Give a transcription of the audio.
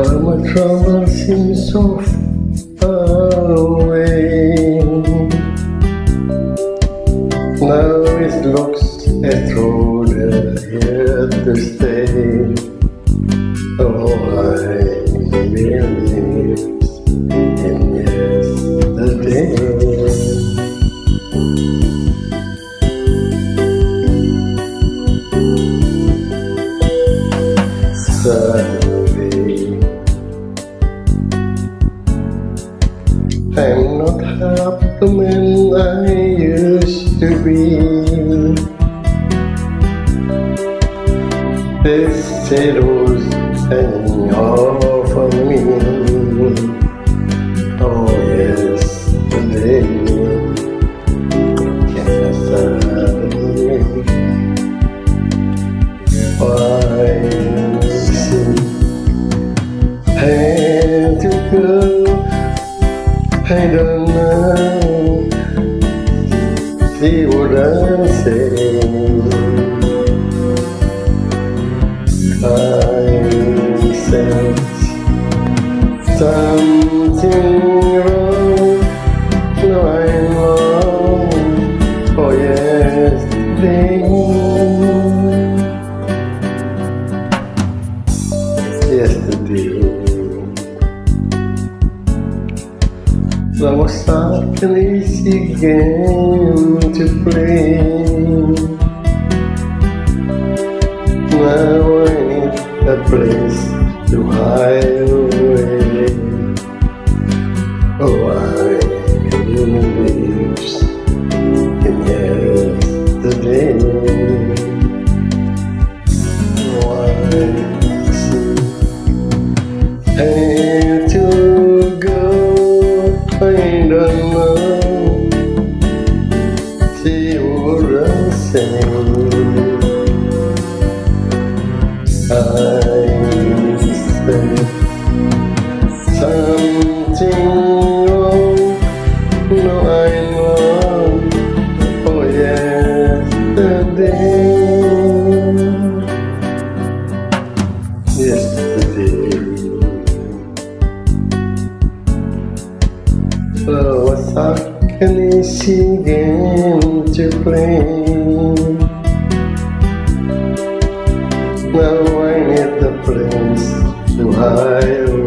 All my troubles seem so far away. Now it looks as though they're here to stay. Oh, I believe in yesterday. Suddenly, the man I used to be. This shadows hanging over me. I don't know. See what I'm saying. I sense something I was an easy game to play. Now I need a place to hide away. Oh, I said something wrong. No, I know. Oh, yesterday. Yesterday. Oh, what's an easy game to play. Now I need the place to hide.